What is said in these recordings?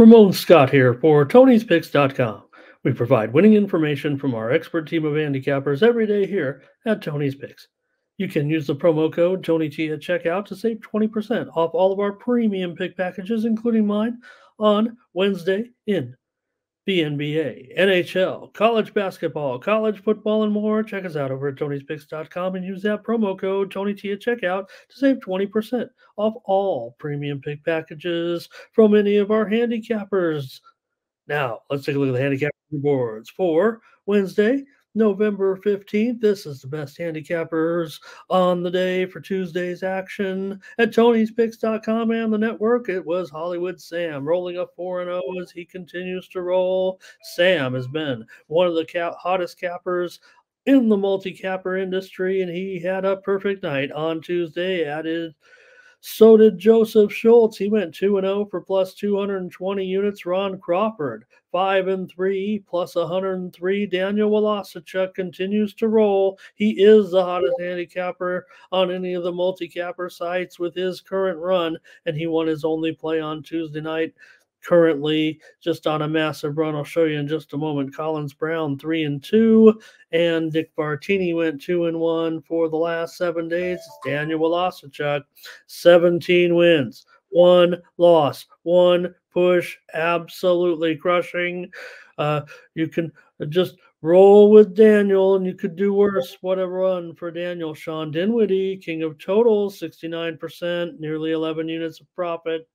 Ramon Scott here for Tony'sPicks.com. We provide winning information from our expert team of handicappers every day here at Tony's Picks. You can use the promo code TonyT at checkout to save 20% off all of our premium pick packages, including mine, on Wednesday in the NBA, NHL, college basketball, college football, and more. Check us out over at Tony'sPicks.com and use that promo code TonyT at checkout to save 20% off all premium pick packages from any of our handicappers. Now, let's take a look at the handicap boards for Wednesday, November 15th. This is the best handicappers on the day for Tuesday's action at Tony'sPicks.com and the network. It was Hollywood Sam rolling a 4 0 as he continues to roll. Sam has been one of the cap- hottest cappers in the multi capper industry, and he had a perfect night on Tuesday. Added so did Joseph Schultz. He went 2 and 0 for plus 220 units. Ron Crawford, 5 and 3 plus 103. Daniel Walasichuk continues to roll. He is the hottest handicapper on any of the multi capper sites with his current run, and he won his only play on Tuesday night currently just on a massive run. I'll show you in just a moment. Collins Brown three and two, and Dick Bartini went two and one for the last seven days. Daniel Walasichuk, 17 wins, one loss, one push, absolutely crushing. Uh, you can Uh, just roll with Daniel, and you could do worse. What a run for Daniel. Sean Dinwiddie, king of totals, 69%, nearly 11 units of profit.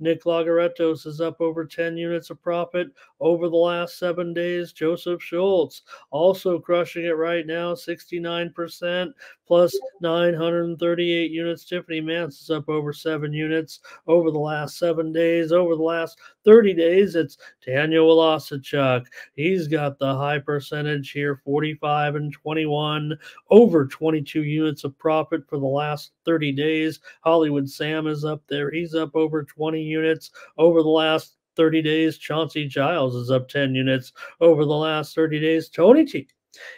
Nick Lagaretos is up over 10 units of profit over the last seven days. Joseph Schultz also crushing it right now, 69% plus 938 units. Tiffany Mance is up over seven units over the last seven days. Over the last 30 days, it's Daniel Walasichuk. He's got the high percentage here 45 and 21, over 22 units of profit for the last 30 days. Hollywood Sam is up there. He's up over 20 units over the last 30 days. Chauncey Giles is up 10 units over the last 30 days. Tony T.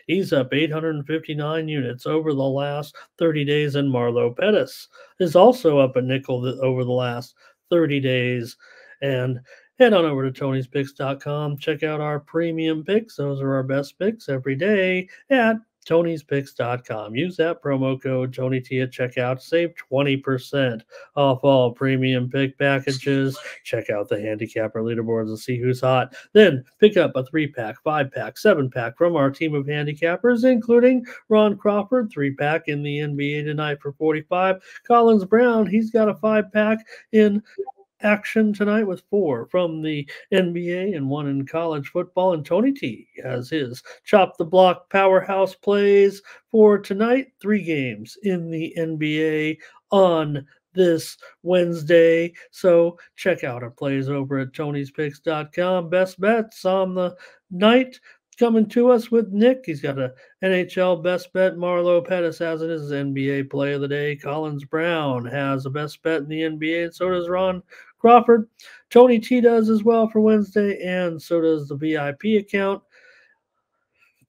He's up 859 units over the last 30 days, and Marlo Pettis is also up a nickel over the last 30 days. And head on over to Tony'sPicks.com. Check out our premium picks. Those are our best picks every day at Tony'sPicks.com. Use that promo code TonyT at checkout. Save 20% off all premium pick packages. Check out the handicapper leaderboards and see who's hot. Then pick up a three pack, five pack, seven pack from our team of handicappers, including Ron Crawford, three pack in the NBA tonight for 45. Collins Brown, he's got a five pack in action tonight with four from the NBA and one in college football. And Tony T has his chop the block powerhouse plays for tonight. Three games in the NBA on this Wednesday. So check out our plays over at Tony'sPicks.com. Best bets on the night coming to us with Nick. He's got a NHL best bet. Marlo Pettis has it as his NBA play of the day. Collins Brown has a best bet in the NBA, and so does Ron Crawford. Tony T does as well for Wednesday, and so does the VIP account.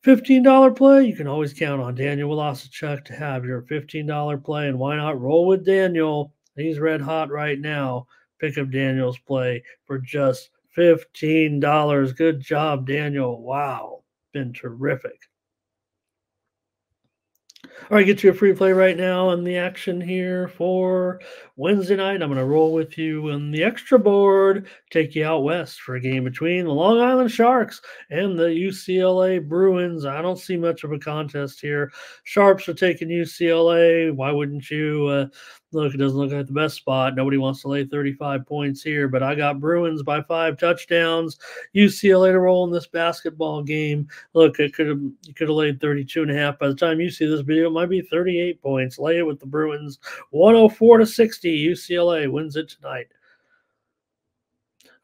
$15 play, you can always count on Daniel Walasichuk to have your $15 play. And why not roll with Daniel? He's red hot right now. Pick up Daniel's play for just $15. Good job, Daniel. Wow. Been terrific. All right, get you a free play right now on the action here for Wednesday night. I'm going to roll with you on the extra board, take you out west for a game between the Long Island Sharks and the UCLA Bruins. I don't see much of a contest here. Sharps are taking UCLA. Why wouldn't you? Uh, look, it doesn't look like the best spot. Nobody wants to lay 35 points here, but I got Bruins by five touchdowns. UCLA to roll in this basketball game. Look, it could have you could have laid 32 and a half. By the time you see this video, it might be 38 points. Lay it with the Bruins. 104 to 60. UCLA wins it tonight.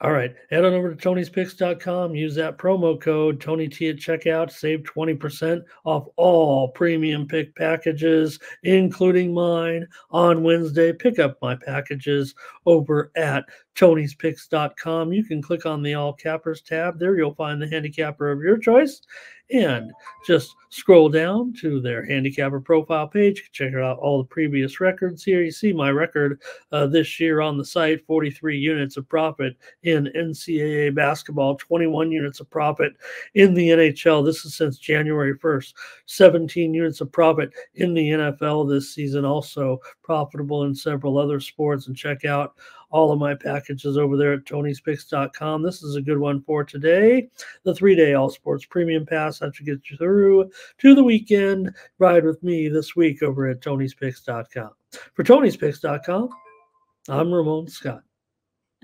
All right, head on over to Tony'sPicks.com. Use that promo code TonyT at checkout. Save 20% off all premium pick packages, including mine on Wednesday. Pick up my packages over at Tony'sPicks.com. You can click on the All Cappers tab. There you'll find the handicapper of your choice. And just scroll down to their handicapper profile page. Check out all the previous records here. You see my record uh, this year on the site 43 units of profit in NCAA basketball, 21 units of profit in the NHL. This is since January 1st. 17 units of profit in the NFL this season, also profitable in several other sports. And check out all of my packages over there at tonyspicks.com. This is a good one for today. The three day All Sports Premium Pass that should get you through to the weekend. Ride with me this week over at tonyspicks.com. For tonyspicks.com, I'm Ramon Scott.